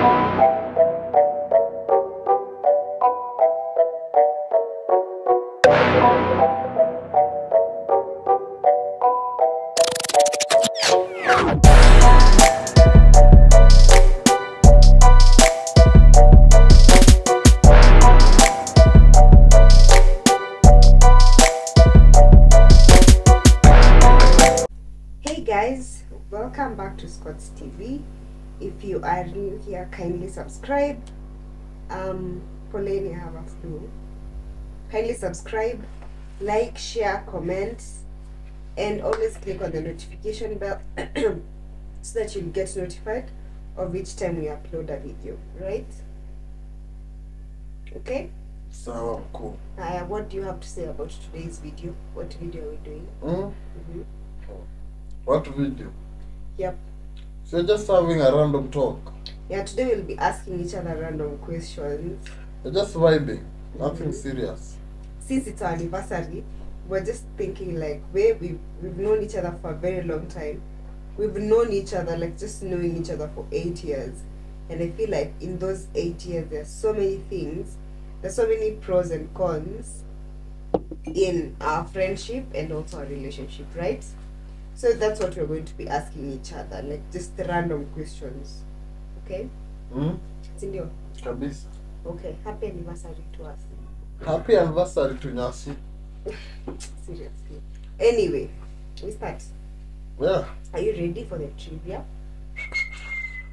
Hey If you are new here, kindly subscribe. Um, poleni have a flu. Kindly subscribe, like, share, comment, and always click on the notification bell so that you'll get notified of each time we upload a video, right? Okay? Sawa mkuu. Aya, what do you have to say about today's video? What video are we doing? Mm? -hmm. What video? Yep. So you're just having a random talk. Yeah, today we'll be asking each other random questions. You're just vibing. Nothing Mhm. serious. Since it's our anniversary, we're just thinking like where we've, we've known each other for a very long time. We've known each other like just knowing each other for eight years, and I feel like in those eight years there's so many things, there's so many pros and cons in our friendship and also our relationship, right? So that's what we're going to be asking each other, like just random questions. Okay, Mm? Sindio? Kabisa. Okay, happy anniversary to us. Happy anniversary to Nyasi. Seriously. Anyway, we start. Yeah. Are you ready for the trivia?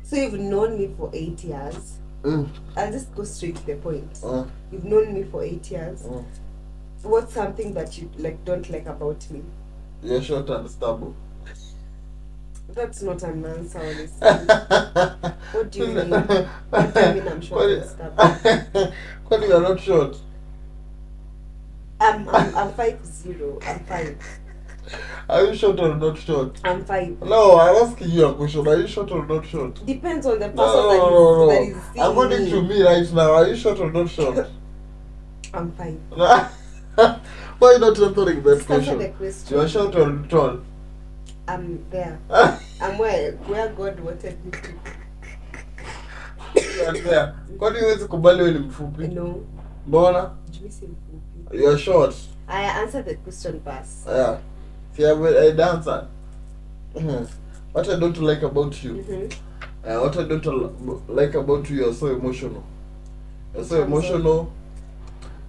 So you've known me for eight years. Mm. I'll just go straight to the point. Uh, You've known me for eight years. mm. What's something that you like don't like about me? You're short and stubble. That's not an answer, honestly. What do you mean? What do you mean I'm short and stubborn? Kwani you're not short? I'm I'm I'm five zero. I'm five. Are you short or not short? I'm five. No, I'm asking you a question. Are you short or not short? Depends on the person No, that, no, no. that is seeing According me. to me right now, are you short or not short? I'm five. Why are not answering that Just answer the question? You are short or tall? I'm there. I'm where where God wanted me to. You're there. Kwani huwezi kubali wewe ni mfupi? No, Mbona? Si mfupi. You're short. I answered the question first. Yeah. See, I I answered. Mhm. What I don't like about you, Mhm. uh, what I don't like about you, you're so emotional. You're so emotional.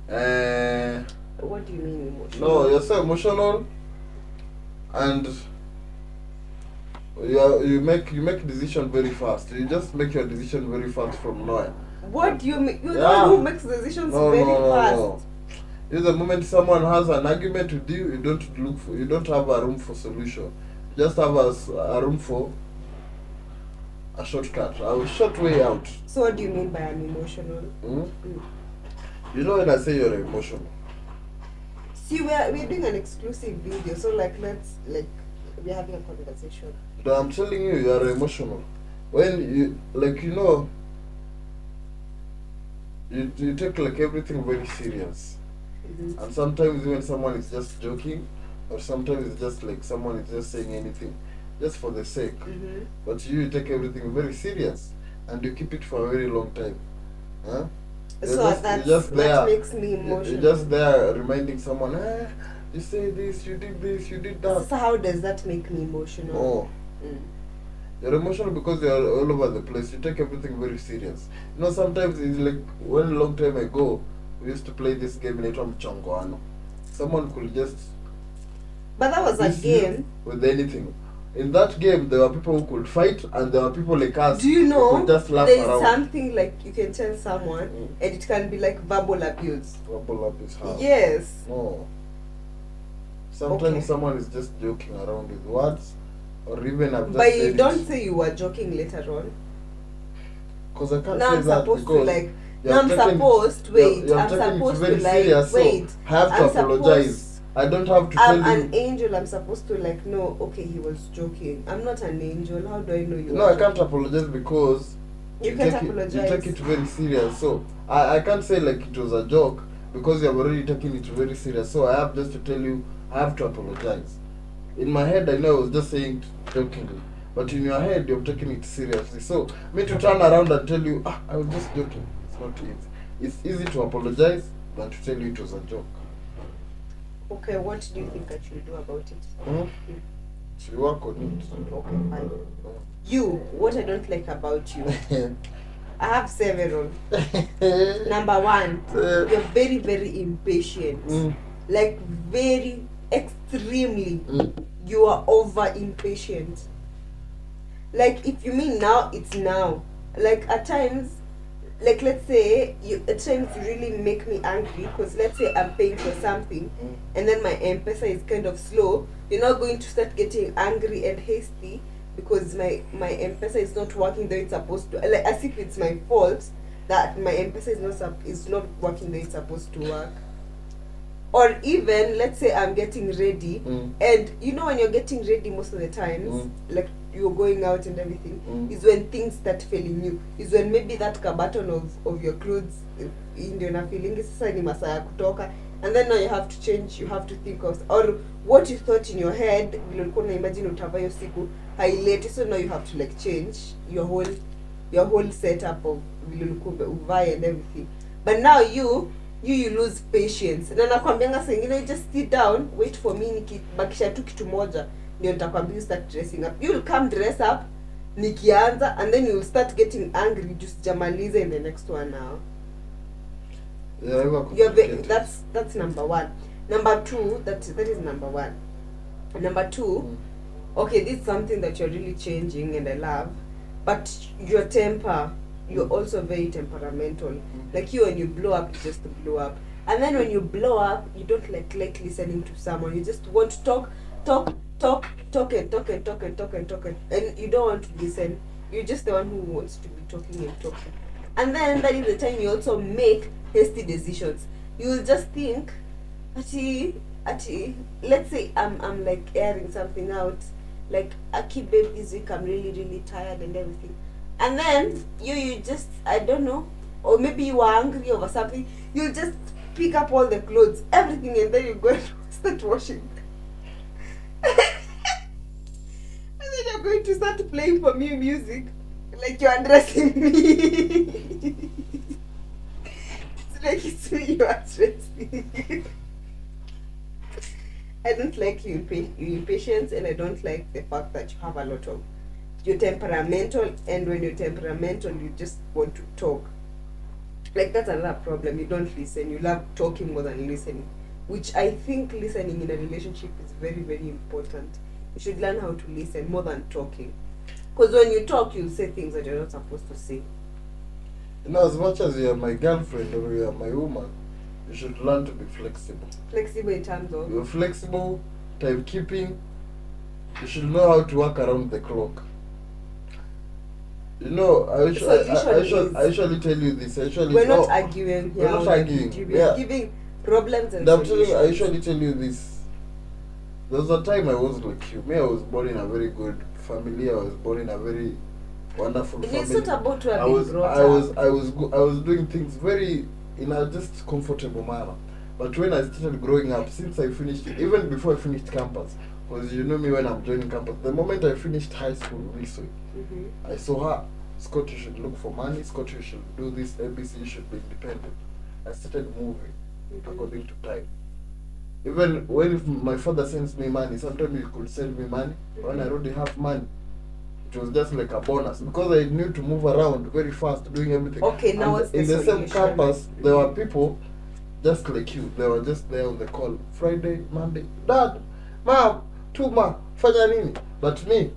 Uh, What do you mean emotional? no, you're so emotional, and you are, you make you make decision very fast. You just make your decision very fast from nowhere. What do you mean? You're the Yeah. one who makes decisions No, very no, no, fast. no. In the moment someone has an argument with you, you don't look for, you don't have a room for solution. You just have a, a room for a shortcut, a short way out. So what do you mean by I'm emotional? Mm? Mm. You know when I say you're emotional. See, we're we're doing an exclusive video, so like let's like we're having a conversation. No, I'm telling you, you are emotional. When you like, you know, you you take like everything very serious. Mhm. And sometimes when someone is just joking, or sometimes it's just like someone is just saying anything, just for the sake. Mhm. But you take everything very serious, and you keep it for a very long time. Huh? You're So just- that's just there, that makes me emotional. You're just there reminding someone, eh, you say this, you did this, you did that. So how does that make me emotional? Oh, Mm. you're emotional because you're all over the place. You take everything very serious. You know, sometimes it's like one long time ago, we used to play this game inaitwa mchongoano. Someone could just But that was a game. with anything. In that game, there were people who could fight, and there were people like us Do you know just laugh there's around. something like you can tell someone Mm. and it can be like verbal abuse. verbal abuse his. Yes. No. Sometimes Okay. someone is just joking around with words, or even I've just But you don't it. say you were joking later on. Because I can't Now say I'm that supposed to like now I'm taking, supposed wait. you're, you're I'm supposed to like serious, so wait. I have to I'm apologize. supposed- I don't have to I'm tell an him. angel. I'm supposed to like no. Okay, he was joking. I'm not an angel. How do I know you? No, I can't joking? apologize because You can't take apologize. It, you take it very serious. So I, I can't say like it was a joke because you have already taken it very serious. So I have just to tell you I have to apologize. In my head, I know I was just saying it jokingly, but in your head you're taking it seriously so me to turn around and tell you ah i was just joking it's not easy it's easy to apologize than to tell you it was a joke Okay, what do you think I should do about it? hmm? Should you work on it Okay, fine. You, what I don't like about you, I have several. Number one, you're very, very impatient. Mm, Like very extremely. mm, You are over impatient. Like if you mean now, it's now. Like at times, like let's say you at times you really make me angry because let's say I'm paying for something mm. and then my M-Pesa is kind of slow, you're not going to start getting angry and hasty because my my M-Pesa is not working the way it's supposed to. Like as if it's my fault that my M-Pesa is not sup- is not working the way it's supposed to work. Or even let's say I'm getting ready Mm. and you know when you're getting ready most of the times Mm. like you're going out and everything Mm. is when things start failing you. Is when maybe that kabaton of, of your clothes eh, ndio na feeling sasa ni masaa ya kutoka and then now you have to change you have to think of or what you thought in your head vile ulikuwa na imagine utavaa hiyo siku haileti. So now you have to like change your whole your whole setup of vile ulikuwa uvae and everything. But now you you you lose patience. Na nakwambianga saa ingine just sit down wait for me nikibakisha tu kitu moja ndio nitakwambia you start dressing up. You will come dress up nikianza and then you will start getting angry. Juu sijamaliza in the next one hour. Yeah, complicated. that's that's number one. Number two that that is number one. Number two Mm. okay this is something that you're really changing and i love but your temper you're also very temperamental. Like you when you blow up you just blow up. And then when you blow up you don't like like listening to someone. You just want to talk talk talk talk and talk and talk and talk and talk and, and you don't want to listen. You're just the one who wants to be talking and talking. And then that is the time you also make hasty decisions. You will just think ati ati let's say i'm i'm like airing something out. Like aki babe this week i'm really really tired and everything. And then you you just i don't know or maybe you are angry over something you just pick up all the clothes everything and then you go and start washing and then you're going to start playing for me music like you're undressing me it's like it's me you're undressing I don't like you your impatience and I don't like the fact that you have a lot of you're temperamental and when you're temperamental you just want to talk. Like that's another problem. You don't listen. You love talking more than listening. Which I think listening in a relationship is very, very important. You should learn how to listen more than talking. Because when you talk you'll say things that you're not supposed to say. You know, as much as you are my girlfriend or you are my woman, you should learn to be flexible. Flexible in terms of You're flexible, timekeeping. You should know how to work around the clock. You know, I usually, I, I, usually, I usually tell you this. I usually we're not oh, arguing here. we're not arguing, Giving, yeah. giving problems and I'm telling you, I usually tell you this. There was a time I was like you. Me, I was born in a very good family. I was born in a very wonderful it family. not about to have I been was, brought I was. I was, go- I was doing things very in a just comfortable manner. But when I started growing up, since I finished, even before I finished campus, because you know me when I'm joining campus, the moment I finished high school, this mm-hmm. I saw her. Scott, you should look for money. Scott, you should do this. ABC, you should be independent. I started moving. According to time. Even when if my father sends me money, sometimes he could send me money when I already have money. It was just like a bonus because I knew to move around very fast, doing everything. Okay, now And in the same campus, there were people just like you. They were just there on the call Friday, Monday. Dad, mom, tuma, fanya nini? But me,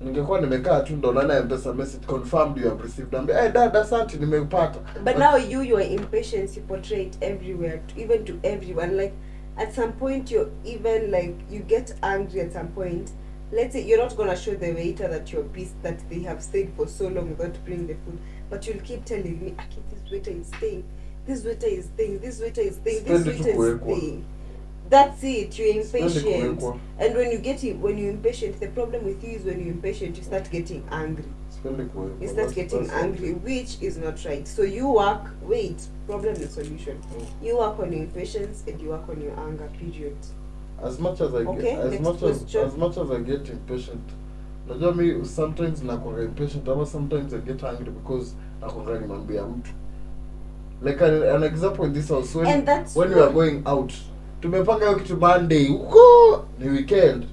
ningekuwa nimekaa tu ndo naona mpesa message confirmed you have received. Naambia, hey dada asante nimeupata. But now you, your impatience, you portray it everywhere, to, even to everyone. Like at some point, you're even like you get angry at some point. Let's say you're not gonna show the waiter that you're pissed that they have stayed for so long without bringing the food, but you'll keep telling me, okay this waiter is staying, this waiter is staying, this waiter is staying, this waiter is staying." That's it. You're impatient, and when you get it, when you're impatient, the problem with you is when you're impatient, you start getting angry. You start getting angry, which is not right. So you work, wait, problem and solution. Mm. You work on your impatience and you work on your anger, period. As much as I Okay, get, as much as as much as I get impatient, unajua mi sometimes nakuanga impatient ama sometimes i get angry because nakuanga nimambia mtu like an, an example in this house when, when we are going out tumepanga hiyo kitu monday. Huko ni weekend.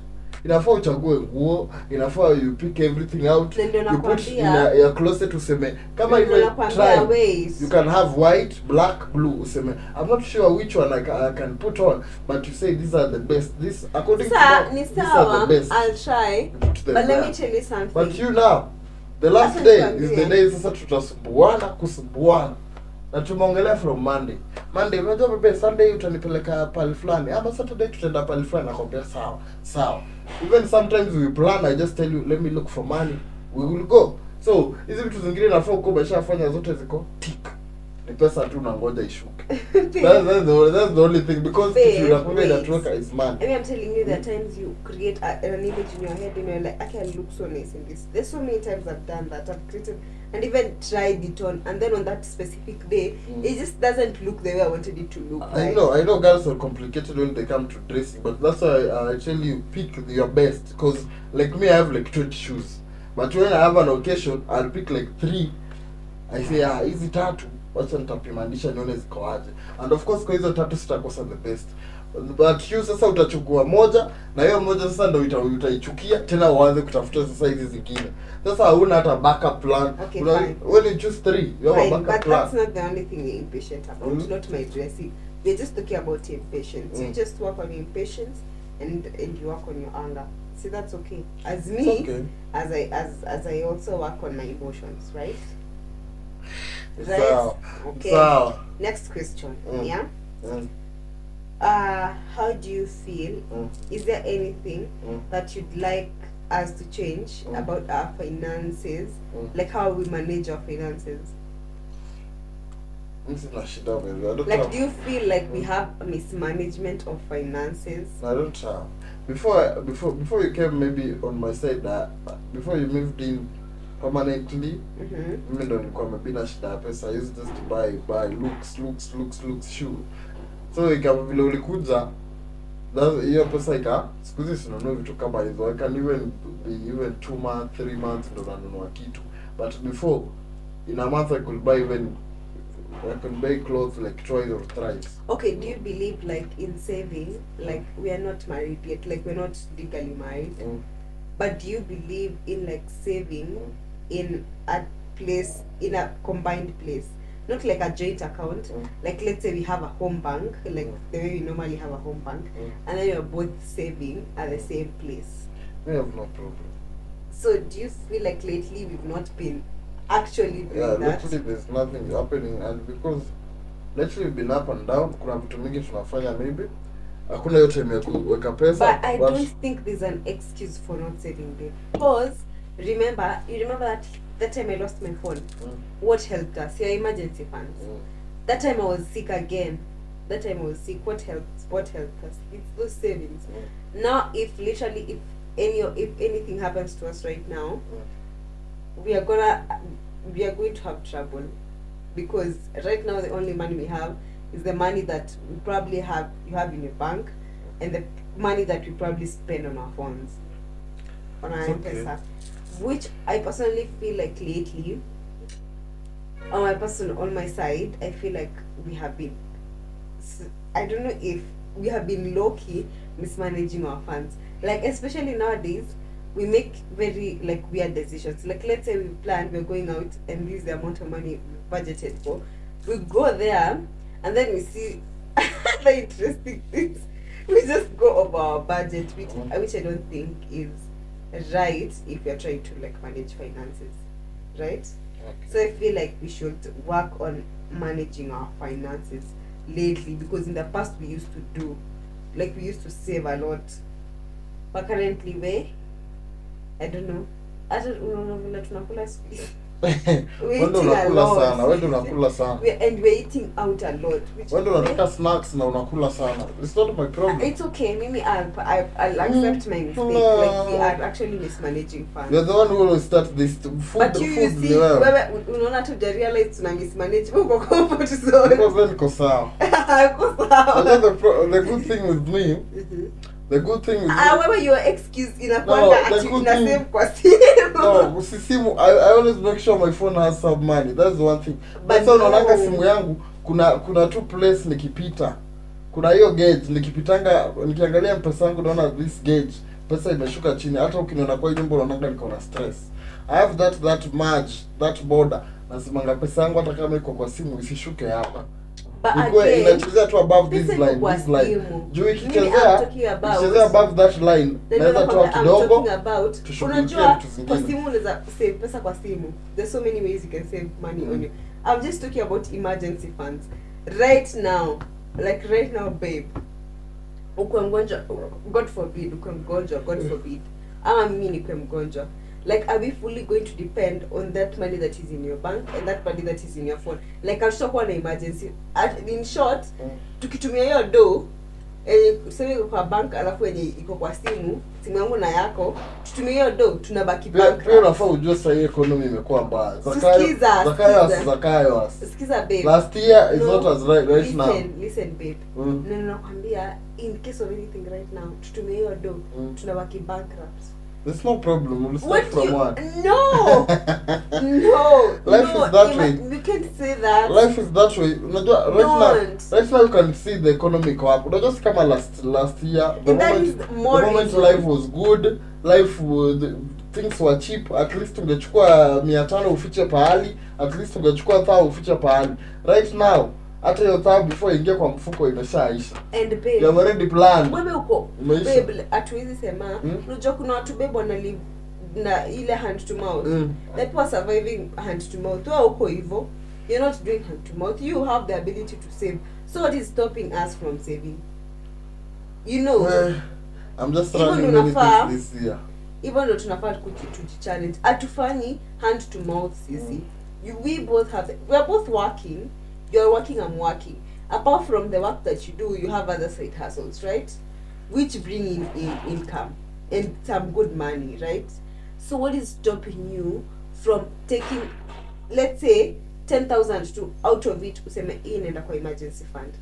Inafaa uchague nguo inafaa you pick everything out. You put in a, your closet useme. Kama Ndio try ways. you can have white black blue useme. I'm not sure which one I can, I can put on but you say these are the best. This according to Sa, to ni these are sawa. the best. I'll try. But there. let me tell you something. but you now the last day is the day sasa tutasumbuana kusumbuana na tumeongelea from monday. Monday unajua bebe sunday utanipeleka pali fulani. Ama saturday tutaenda pali fulani nakwambia sawa sawa. Even sometimes we plan i just tell you let me look for money. We will go. So hizi vitu zingine nafaa uko umeshafanya zote ziko tik ni pesa tu unangoja ishuke that's, that's, the, that's the only thing because kitu inakuwa wait. is money I mean, I'm telling you, there are times you create a, an image in your head and you're like, okay, I look so nice in this. There's so many times I've done that. I've created and even tried it on, and then on that specific day, Mm. it just doesn't look the way I wanted it to look. I right? know, I know girls are complicated when they come to dressing, but that's why I, I tell you pick your best. Because like me, I have like 20 shoes, but when I have an occasion, I'll pick like three. I say ah, hizi tatu wacha nitapimanisha nione ziko aje, and of course kwa hizo tatu sitakosa the best but you sasa utachukua moja na hiyo moja sasa ndo uta, utaichukia tena uanze kutafuta sasa hizi zingine sasa hauna hata backup plan Okay, Una- when you choose three you have a Fine, backup but plan that's not the only thing you're impatient about. Mhm. Not my dressing. We're just talking about impatience. You Mm. just work on your impatience, and and you work on your anger. See, that's okay. As me, It's okay. as I as as I also work on my emotions, right? Sawa. Okay. Sawa. Next question. Mm. Yeah. Mm, Uh, how do you feel? mm, Is there anything mm. that you'd like us to change Mm. about our finances, Mm. like how we manage our finances? Like, have, do you feel like we have a mismanagement of finances? I don't have. Before before before you came maybe on my side uh, before you moved in permanently. Mm-hmm. mimi ndo nilikuwa mebina shida ya pesa I used just to buy buy looks looks looks looks shoe. So ikawa vile ulikuja hiyo pesa ika siku hizi sinunui vitu kama hizo. I can even be even two months three months ndo nanunua kitu. But before in a month I could buy even I can buy clothes like twice or thrice. Okay, do you believe like in saving? Like we are not married yet, like we're not legally married, mm. but do you believe in like saving in a place in a combined place? Not like a joint account. Mm. Like let's say we have a home bank, like Mm. the way we normally have a home bank, Mm. and then you're both saving at the same place. we have no problem. So do you feel like lately we've not been actually doing Yeah, that? literally there's nothing happening and because lately we've been up and down, kuna vitu mingi tunafanya maybe. Hakuna hiyo time ya kuweka pesa. But I don't think there's an excuse for not saving babe. Because remember, you remember that that time I lost my phone. Mm, What helped us? Your emergency funds. mm, That time I was sick again. That time I was sick. What helped? What helped us? It's those savings. mm, Now, if literally, if any, if anything happens to us right now, we are gonna, we are going to have trouble, because right now the only money we have is the money that we probably have you have in your bank, and the money that we probably spend on our phones, on our okay. M-Pesa, which I personally feel like lately, on my person on my side, I feel like we have been, I don't know if we have been low key mismanaging our funds. Like especially nowadays, we make very like weird decisions. Like let's say we plan we're going out and this is the amount of money we budgeted for. We go there and then we see the interesting things. We just go over our budget, which which I don't think is right if you're trying to like manage finances, right? okay. So I feel like we should work on managing our finances lately because in the past we used to do like we used to save a lot. But currently we I don't know. hata unaona vile tunakula siku a unakula sana, wende unakula sana. And we're eating out a lot. Which unataka snacks na unakula sana. It's not my problem. it's okay. Mimi I'll, I'll, I'll accept my mistake. no. Like we are actually mismanaging funds. You're the one who will start this food But you, you see, wewe. wewe unaona tu realize tuna mismanage uko comfort zone. Because then niko sawa. The, good thing with me. The good thing is Ah, wewe your excuse No, inakwanga the ati una save kwa simu no simu I, i always make sure my phone has some money. That's the one thing. But so no. unaonanga simu yangu kuna kuna two place nikipita. Kuna hiyo gauge nikipitanga nikiangalia mpesa yangu naona this gauge pesa imeshuka chini. Hata ukiniona kwa nyumba unaona niko na stress. I have that that much that border. Nasimanga pesa yangu hata kama iko kwa simu isishuke hapa Inachezea tu above this line this line. juu ikichezea ikichezea above that line naweza toa kidogo tushughulikie unajua vitu kwa simu unaweza save pesa kwa simu. There's so many ways you can save money on you. I'm just talking about emergency funds. Right now like right now babe ukwe mgonjwa god forbid ukwe mgonjwa god forbid. Ama mimi nikwe mgonjwa like are we fully going to depend on that money that is in your bank and that money that is in your phone? Like hatutakuwa na emergency. At, in short to tukitumia hiyo do enye tuseme iko kwa bank alafu yenye iko kwa simu simu yangu na yako tutumie hiyo do tunabaki pia unafaa ujue sahii economy imekuwa mbaya. Zakayo- Sikiza, Zakayo sikiza. Babe. Last year is No, not as right, right now. listen, listen babe. Mm. na ninakwambia in case of anything right now tutumie hiyo do Mm. tunabaki bankrupt there's no problem. We'll start What from you, one no! No! Life no, is that ima- way. you can't say that. Life is that way. Unajua right now right now you can see the economy work. up unajua si kama last last year. The that moment, is the moment reason. life was good life was, things were cheap. At least ungechukua mia tano ufiche pahali. At least ungechukua thaa ufiche pahali. Right now hata hiyo thao before ingie kwa mfuko imeshaisha. And babe you have already planned. wewe uko Umeisha. babe hatuwezi sema. Hmm? unajua kuna watu babe wana live na ile hand to mouth. Mm. that people are surviving hand to mouth. Wewe uko hivyo you're not doing hand to mouth. You have the ability to save. So what is stopping us from saving? You know. Well, I'm just trying to make unafaa- this year. hivyo ndo tunafaa tujichallenge hatufanyi hand to mouth sisi. You, we both have we are both working you're working i'm working. Apart from the work that you do you have other side hustles right? Which bring in, in income and some good money right? So what is stopping you from taking let's say 10000 to out of it useme hii inaenda kwa emergency fund?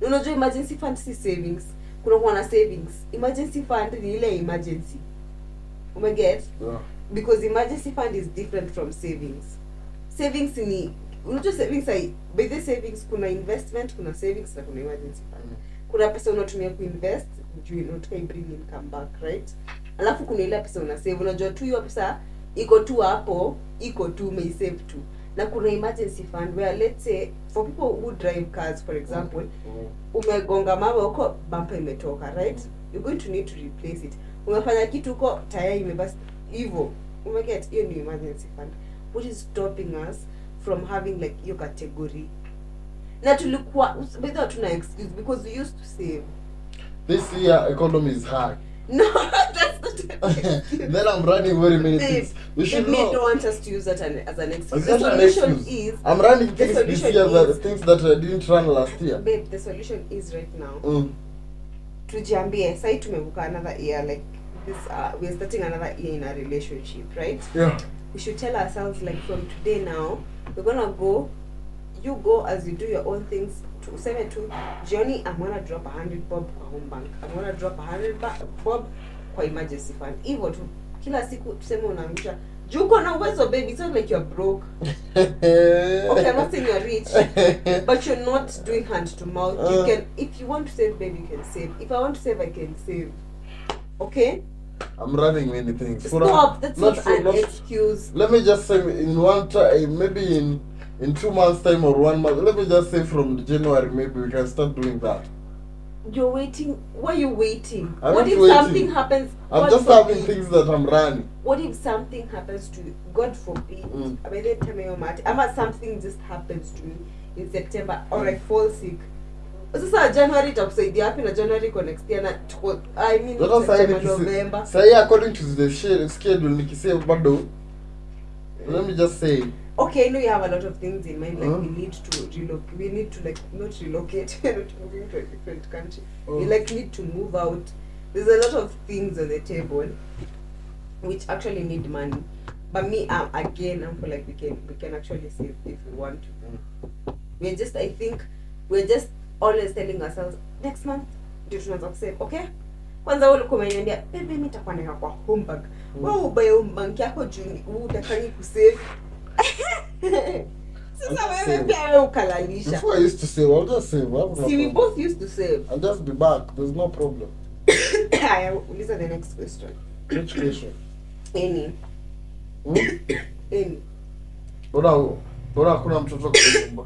Na unajua emergency fund si savings. Kuna kuwa na savings. Emergency fund ni ile emergency. Umeget? Yeah. because emergency fund is different from savings. Savings ni unajua savings hai, by the savings kuna investment kuna savings na kuna emergency fund. Kuna pesa unatumia kuinvest juu unataka bring income back right? Alafu kuna ile pesa una save unajua tu hiyo pesa iko tu hapo iko tu umeisave tu. Na kuna emergency fund where let's say for people who drive cars for example umegonga mawe huko bumper imetoka right? You're going to need to replace it. Umefanya kitu huko tayari imebasi hivyo. Umeget hiyo ni emergency fund. What is stopping us from having like hiyo category na tulikuwa bedhi hatuna excuse because we used to save This year economy is high. no that's not then I'm running very many Dave, things. we should not don't want us to use that an, as an excuse. The an solution excuse. is, I'm running things this year is, that things that I didn't run last year. babe, the solution is right now. Mm. tujiambie sai tumevuka another year like this uh, we're starting another year in a relationship right Yeah. We should tell ourselves like from today now we're gonna go you go as you do your own things. To useme tu jioni i'm gonna drop a hundred bob kwa home bank. I'm gonna drop a hundred ba- bob kwa emergency fund. Hivyo tu kila siku tuseme unaamsha juko na uwezo baby it's not like you're broke. Okay i'm not saying you're rich but you're not doing hand to mouth. You Uh. can if you want to save baby you can save. If i want to save i can save. Okay I'm running many things. For stop that's not, for- an excuse Let me just say in one time, maybe in in two months time or one month. Let me just say from January, maybe we can start doing that. you're waiting why are you waiting I'm what if waiting. something happens I'm God just having things that I'm running. what if something happens to you god forbid Mm. by the time you're mad ama something just happens to me in september or i fall sick sasa january itakusaidia wapi na january iko next year na tuko i mean Sasa sahi September, nikisi- according to the sch- schedule bado. Let me just say. Okay i know you have a lot of things in mind like Mm. we need to relocate we need to like not relocate we're not moving to a different country. We Mm. like need to move out. There's a lot of things on the table which actually need money. But me um, again i'm like we can we can actually save if we want to. We're just i think we're just always telling ourselves next month ndio tunaanza kusave okay kwanza wewe ulikuwa umeniambia bebe mimi nitakuwa naenda kwa homebank Mm. wewe ubaye homebank yako juu utakangi kusave sasa wewe pia wewe ukalalisha Before I used to save, I'll just save. I'll see we both used to save I'll just be back. There's no problem. haya uliza the next question Which question? any Hmm? any Bora bora hakuna mtoto kwa nyumba.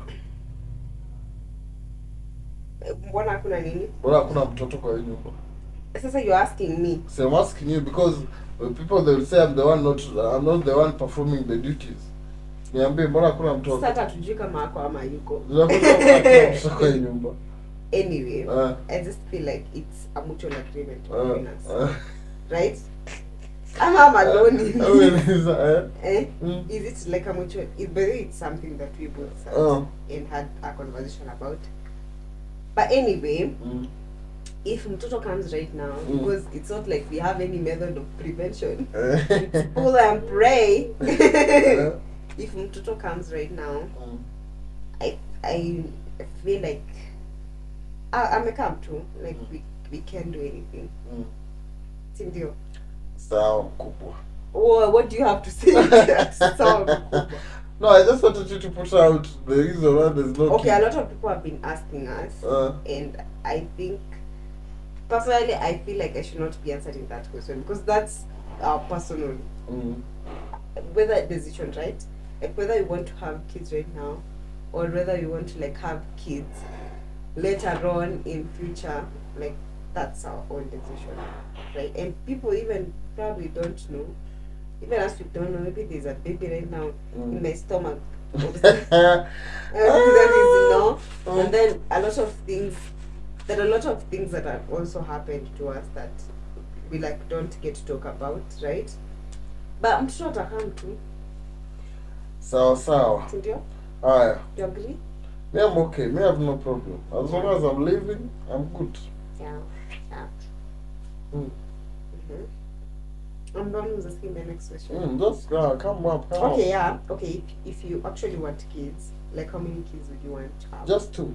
Eh, hakuna nini Bora hakuna mtoto kwa hiyo nyumba. sasa you're asking me So I'm asking you because uh, people they will say I'm the one not I'm not the one performing the duties. Niambie mbona hakuna mtoto? sasa hata tujui kama ako ama yuko mtoto kwa hiyo nyumba. anyway uh, i just feel like it's a mutual agreement uh, between us Uh, right ama I'm alone in is that, eh? eh? Mm. is it like a mutual it, but it's something that we both sat Oh. and had a conversation about but anyway Mm. if mtoto comes right now Mm. because it's not like we have any method of prevention pull and pray if mtoto comes right now Mm. I I feel like I, I'm a camp too. Like mm. we we can do anything. Mm. Sindio. Sawa mkubwa. Oh, what do you have to say? Sawa mkubwa. No, I just wanted you to put out the reason why there's no okay, a lot of people have been asking us, Uh, and I think personally, I feel like I should not be answering that question because that's our personal mm. whether decision, right? Like whether you want to have kids right now, or whether you want to like have kids later on in future. Like that's our own decision, right? And people even probably don't know. Even as we don't know, maybe there's a baby right now in Mm. my stomach. Uh, that is no. And then a lot of things. There are a lot of things that have also happened to us that we like don't get to talk about, right? But I'm sure atakam tu, sawa sawa. sindio? Haya. You agree? Me I'm okay. Me have no problem. As long as I'm living, I'm good. Yeah. Yeah. Mm. Mm-hmm. I'm one who's asking the next question. Mm, that's uh, come up, come Okay, up. yeah. Okay, if, if you actually want kids, like how many kids would you want to have? Just two.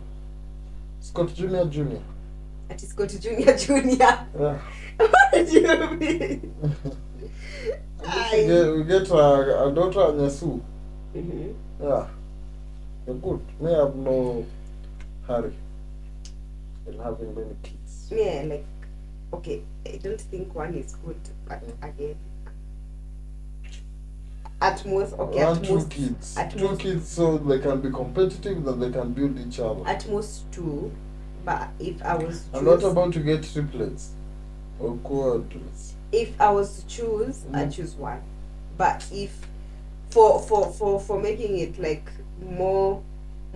Scott Junior Junior. At Scott junior, junior. Yeah. what do you mean? we get, we get a, a daughter Nyasu. Mm-hmm. Yeah. You're good. Me have no hurry in having many kids. Yeah, like, okay, I don't think one is good, but Mm. again, at most, okay, at two most, kids. at two most- kids so they can be competitive that they can build each other. at most two. But if I was to I'm not about to get triplets or quadruplets. if I was to choose, I Mm. choose one. But if for for for for making it like more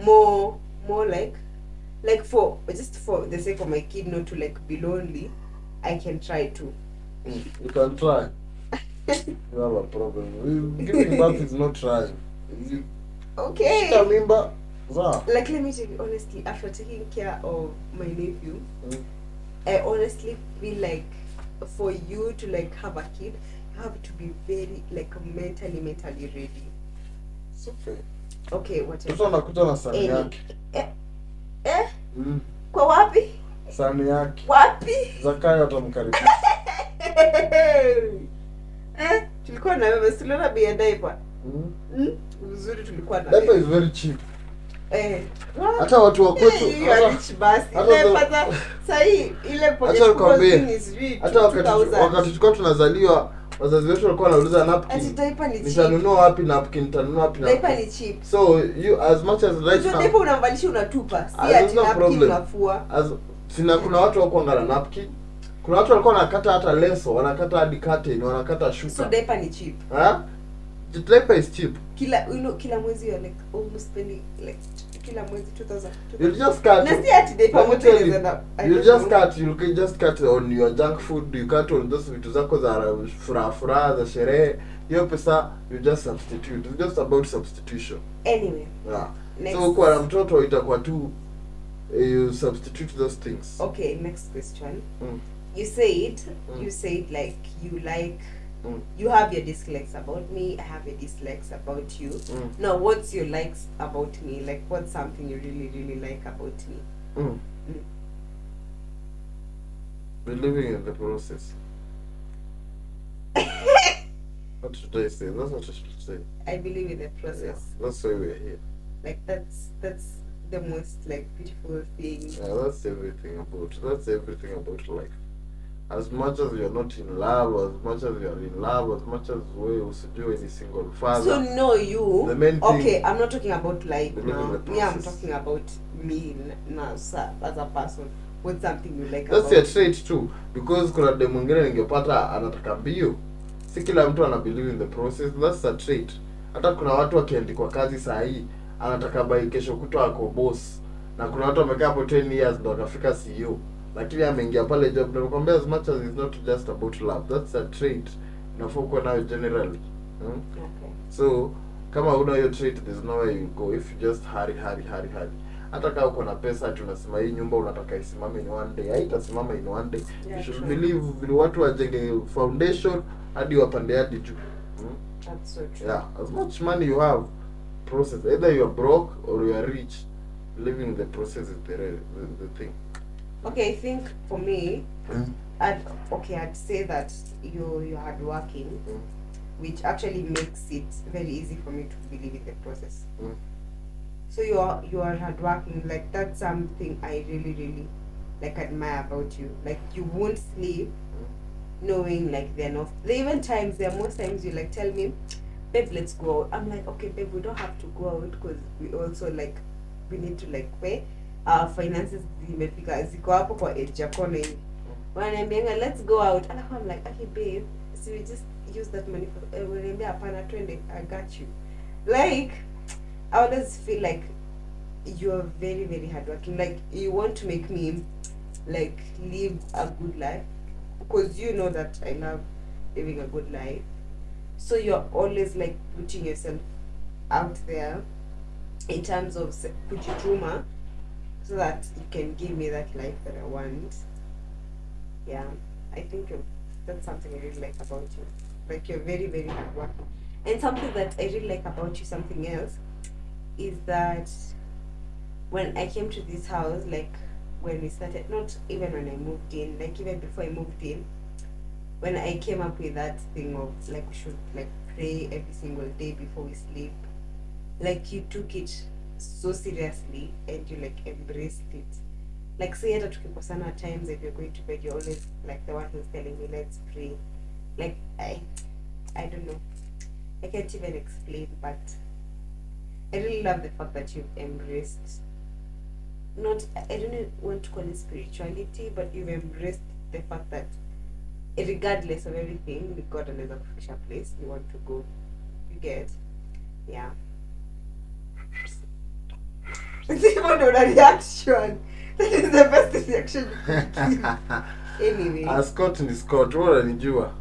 more more like like for just for the sake of my kid not to like be lonely, I can try to. Mm, You can try. you have a problem. Giving birth is not trying. You Okay. shika mimba, zaa. Like let me tell you honestly, after taking care of my nephew, Mm. I honestly feel like for you to like have a kid, you have to be very like mentally mentally ready. It's okay. Okay, whatever. Mtoto anakuja na sahani Eh. Eh? Mm. Kwa wapi? Sahani yake. Wapi? Zakayo atamkaribisha. eh, tulikuwa na wewe tuliona bei ya diaper. Mm. Mm? Uzuri tulikuwa na Diaper is very cheap. Eh. Hata watu wa kwetu hata Ile pata sahi ile pocket hata wakati wakati tulikuwa tunazaliwa wazazi wetu walikuwa wanauliza napkin. Nitanunua wapi napkin? Nitanunua wapi napkin? ni cheap. So you as much as right now unamvalisha unatupa. Si ati napkin unafua. as sina kuna watu wako ngala napkin. Kuna watu walikuwa wanakata hata leso, wanakata hadi curtain, wanakata shuka So diaper ni cheap. Ha? The diaper is cheap. Kila you know, kila mwezi you're like almost spending like kila mwezi 2000. you just cut. Na si ati diaper ni moja you, just know. cut, can just cut on your junk food, you cut on those vitu zako za furaha furaha za sherehe. Hiyo pesa you just substitute. It's just about substitution. Anyway, Yeah. next. So kwa mtoto itakuwa tu you substitute those things. Okay, next question. Mm. You said Mm. you said like you like Mm. you have your dislikes about me, I have your dislikes about you. Mm. Now what's your likes about me? Like what's something you really, really like about me? Mm. Believing in the process. what should I say? That's what I should say. I believe in the process. That's why we're here. Like that's that's the most like beautiful thing. Yeah, that's everything about that's everything about life. As much as you're not in love, as much as you're in love, as much as we also do any single father. So no, you. The main thing- okay, I'm not talking about like no, now. Me, I'm talking about me now, sir, as a person. What's something you like that's about your trait too because kuna dem mwingine ningepata anataka mbio si kila mtu ana believe in the process that's a trait hata kuna watu wakiandikwa kazi saa hii anataka bai kesho kutwa ako boss na kuna watu wamekaa hapo 10 years ndo akafika CEO lakini ameingia pale job na nakwambia as much as it's not just about love that's a trait unafaa kuwa nayo generally hmm? Okay. so kama una hiyo trait there's no way you go if you just hurry hurry hurry hurry hata kama uko na pesa tunasema hii nyumba unataka isimame in one day haitasimama in one day Yeah, you should true. believe vile watu wajenge foundation hadi wapande hadi juu hmm? That's so true. yeah as much money you have process either you are broke or you are rich living the process is the, the, the thing Okay, I think for me, Mm. I'd okay, I'd say that you you're hardworking, Mm. which actually makes it very easy for me to believe in the process. Mm. So you are you are hardworking, like that's something I really really like admire about you. Like you won't sleep knowing like they're not there are even times there are most times you like tell me babe let's go out. I'm like okay babe we don't have to go out because we also like we need to like pay our finances. Zimefika ziko hapo kwa ya kona hivi wananiambianga let's go out. I'm like okay babe so we just use that money for uh, wananiambia hapana twende i got you. Like i always feel like you're very very hardworking. Like you want to make me like live a good life because you know that I love living a good life. So you're always like putting yourself out there in terms of kujituma so that you can give me that life that I want. Yeah, I think that's something I really like about you. Like you're very, very hardworking. And something that I really like about you, something else, is that when I came to this house, like when we started, not even when I moved in, like even before I moved in, when I came up with that thing of like we should like pray every single day before we sleep, like you took it so seriously and you like embraced it. Like say hata tukikosana at times if you're going to bed, you're always like the one who's telling me let's pray. Like I, I don't know, I can't even explain, but I really love the fact that you've embraced not I don't want to call it spirituality, but you've embraced the fact that regardless of everything, God anaweza kufikisha place you want to go. You get? Yeah. Hivyo ndo una reaction. That is the best reaction you can give. Anyway. Ah, Scott ni Scott wewe unanijua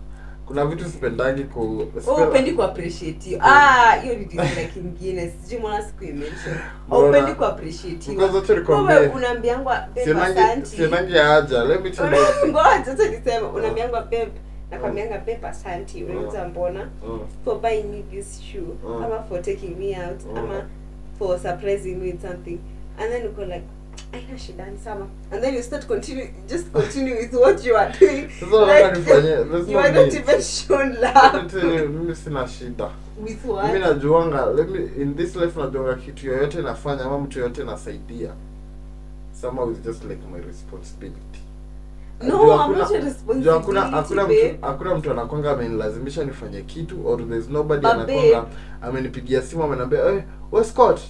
kuna vitu sipendangi ku Oh, upendi ku appreciate you. Ah, hiyo ni dislike nyingine Sijui mbona siku imeisha au Upendi ku appreciate you. Because acha nikwambie, unaambiangwa babe asante. sienangi haja let me tell you. Ngoja sasa niseme unaambiangwa babe nakwambianga babe asante unaweza mbona? Mm. for buying me this shoe. Mm. ama for taking me out. Mm. ama for surprising me with something. And then uko like aina shida ni sawa. And then you start continue just continue with what you are doing. Like, you no are not need. even shown Let me love mimi sina shida. With mimi najuanga let me in this life najuanga kitu yoyote nafanya ama mtu yoyote nasaidia. Somehow is just like my responsibility. No Juu I'm hakuna- mtu babe. hakuna mtu anakwanga amenilazimisha nifanye kitu or there's nobody anakwanga amenipigia simu amenambia hey, we Scott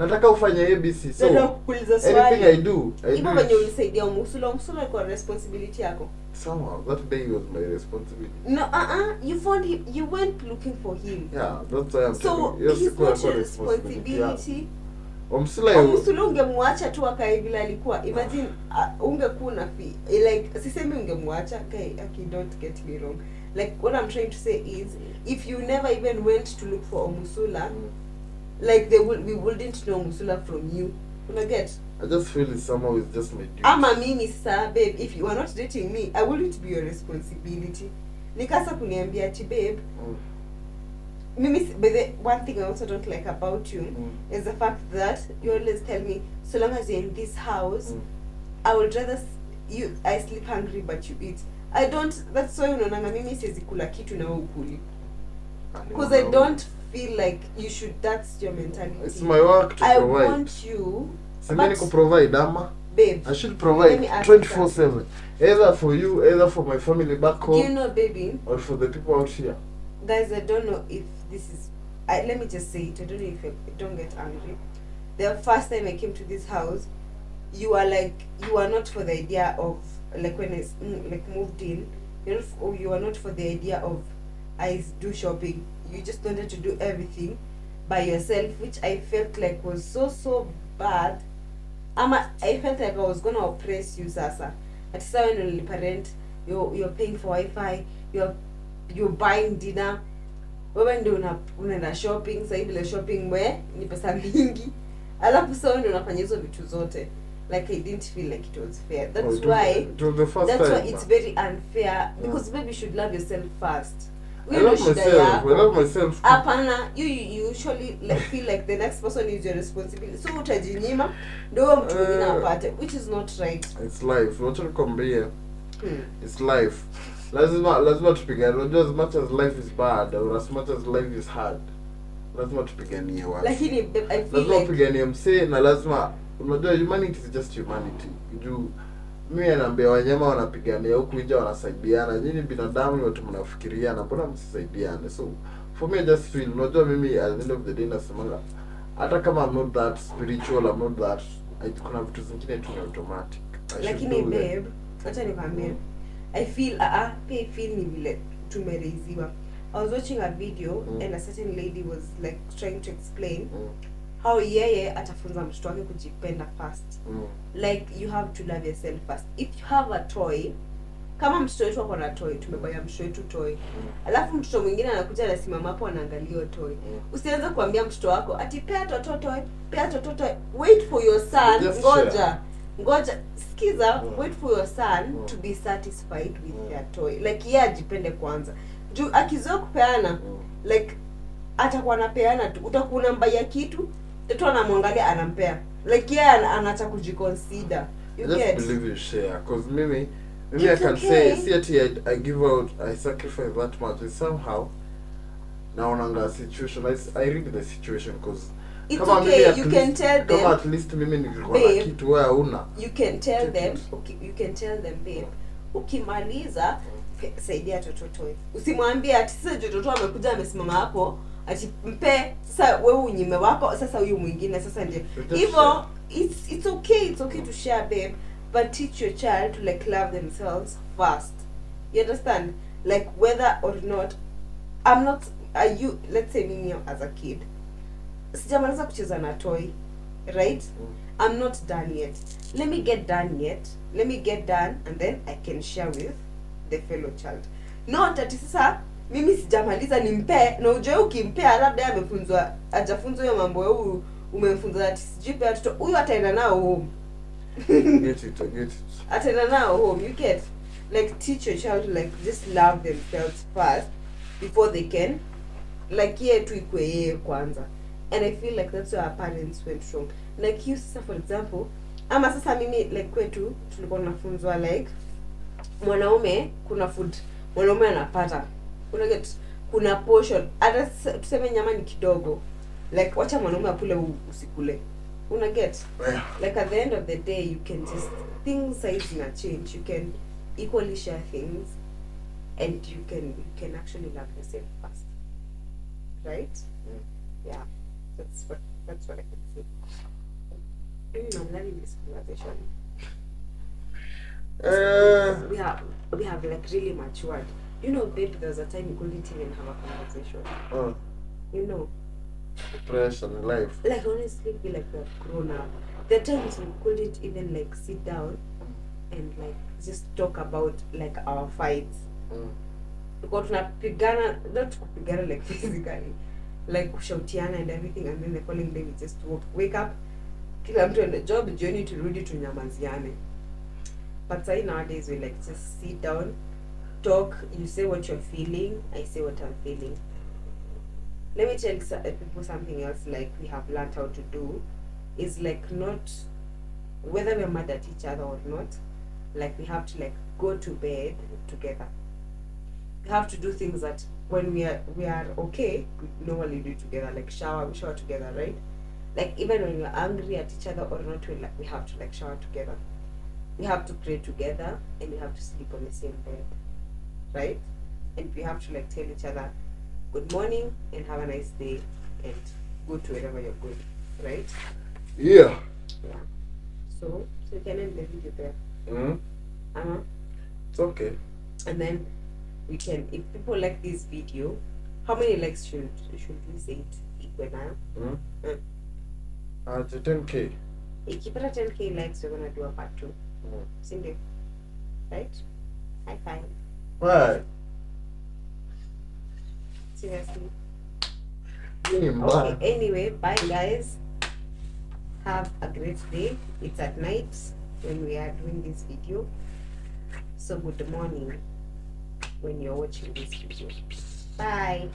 nataka ufanye abc so anything i do I hivyo do venye ulisaidia umusula umusula kwa responsibility yako. Somehow that day was my responsibility. No uh-uh you found him you went looking for him. Yeah that's why I'm so telling you. So, he's not your responsibility yeah. Omsula ungemwacha tu akae vile alikuwa. Imagine uh, ungekuwa na fi like sisemi ungemwacha okay, okay don't get me wrong. Like what i'm trying to say is if you never even went to look for omusula like they will, we wouldn't know Musula from you. Una get? I just feel it somehow it's just my duty. ama mimi sir, babe if you are not dating me i wouldn't be your responsibility. Nikasa kuniambia ati babe Mm, mimi but the one thing i also don't like about you mm, is the fact that you always tell me so long as you're in this house mm. I would rather you i sleep hungry but you eat. I don't that's why unaonanga mimi siwezi kula kitu na wewe ukuli because i don't feel like you should that's your mentality. It's my work to i provide. want you Simeni kuprovide ama babe I should provide me ask you 24/7 either for you either for my family back do you know baby? or for the people out here. guys i don't know if this is I, let me just say it. I don't know if I, don't get angry. The first time i came to this house you are like you are not for the idea of like when i mm, like moved in you're not you are not for the idea of i do shopping. You just wanted to do everything by yourself which i felt like was so so bad. Ama i felt like i was gonna oppress you sasa. At seven when parent, rent you're, you're paying for Wi-Fi, you're, you're buying dinner. Wewe ndio una- unaenda shopping sahii vile shopping we ni pesa mingi. Alafu sasa ndio unafanya hizo vitu zote. Like i didn't feel like it was fair. That's oh, why the, the first that's time. why it's very unfair. Because maybe you should love yourself first Love shida yako. hapana you, you you usually like feel like the next person is your responsibility so utajinyima ndio mtu mwingine Eh. apate which is not right It's life. Wacha nikwambie. hmm. It's life. Lazima lazima tupigane. Unajua as much as life is bad or as much as life is hard. Lazima tupiganie watu. lakini lazima like msee na lazima unajua humanity is just humanity juu mimi anaambia wanyama wanapigania huku nje wanasaidiana. Nyinyi binadamu watu mnafikiriana mbona msisaidiane? So for me I just feel unajua mimi at the end of the day nasemanga hata kama I'm not that spiritual I'm not that I, kuna vitu zingine tu ni automatic. I lakini babe acha nikwambie. I feel uh, uh, pia I feel ni vile tumereiziwa. I was watching a video Mm. and a certain lady was like trying to explain Mm, how yeye atafunza mtoto wake kujipenda first mm, like you have to love yourself first. If you have a toy kama mtoto wetu ako na toy tumebaya mtoto wetu toy. Alafu mtoto mwingine anakuja anasimama hapo anaangalia toy. Mm. usianze kuambia mtoto wako ati pea toto toy pea toto toy. Wait for your son. Yes, ngoja. Ngoja. Sikiza. Mm. wait for your son Mm. to be satisfied with Mm. their toy. Like yeye ajipende kwanza. Juu akizoea kupeana Mm. like atakuwa anapeana tu. Utakuwa unambaya kitu mtoto anamwangalia anampea. Like yeye yeah, anaacha kujiconsider. You just get? believe you share because mimi mimi I can okay. say see ati I, I give out I sacrifice that much and somehow naonanga situation. I, I read the situation because it's kama mimi okay at you least- can tell kama Come at least mimi nilikuwa na kitu wewe hauna. you can tell Take them okay, you can tell them babe. Ukimaliza saidia tototoi usimwambie ati sasa jototo amekuja amesimama hapo ati mpe sasa wewe unyime wako sasa huyu mwingine sasa ndio hivyo it's it's okay it's okay to share babe but teach your child to like love themselves first. You understand? Like whether or not i'm not are you let's say mimi as a kid sijamaliza kucheza na toy right? Mm. i'm not done yet. Let me get done yet. Let me get done and then i can share with the fellow child. Not ati sasa mimi sijamaliza nimpee na ujue ukimpea labda amefunzwa ajafunzwa hiyo mambo ya huyu umemfunza ati sijui pea watoto huyu ataenda nao home. Get it get it. Ataenda nao home. You get like teach your child to like just love themselves first before they can like yeye tu ikwe yeye kwanza. And i feel like that's where our parents went wrong. Like you sasa for example ama sasa mimi like kwetu tulikuwa tunafunzwa like mwanaume kuna food. Mwanaume anapata una get kuna portion. Hata tuseme nyama ni kidogo. Like wacha mwanaume akule u- usikule. Una get? Yeah. like at the end of the day you can just things size na change. You can equally share things and you can you can actually love yourself first right? Mm. yeah. That's what that's what i can see mm, i'm loving this conversation. Uh, we have we have like really matured you know babe there was a time we couldn't even have a conversation. Uh, you know. Depression in life. Like honestly feel like we've grown up. There are times we couldn't even like sit down and like just talk about like our fights. Mm. tulikuwa tunapigana not kupigana like physically. Like kushautiana and everything and then the following day we just wake up. Kila mtu ende job jioni turudi tunyamaziane but sahi nowadays we like just sit down talk you say what you're feeling i say what i'm feeling. Let me tell uh, people something else like we have learned how to do. Is like not whether we're mad at each other or not like we have to like go to bed together. We have to do things that when we are we are okay we normally do together like shower we shower together right? Like even when we're angry at each other or not we like we have to like shower together. We have to pray together and we have to sleep on the same bed right and we have to like tell each other good morning and have a nice day and go to wherever you're going right Yeah. so so you can end the video there Mm. uh-huh. It's okay. and then we can if people like this video how many likes should should we say it equal now Mm. Mm. Uh, to 10k. ikipata 10k likes we're gonna do a part two Mm. sindio right high five Why? seriously. Okay anyway bye guys. Have a great day. It's at night when we are doing this video. So good morning when you're watching this video. Bye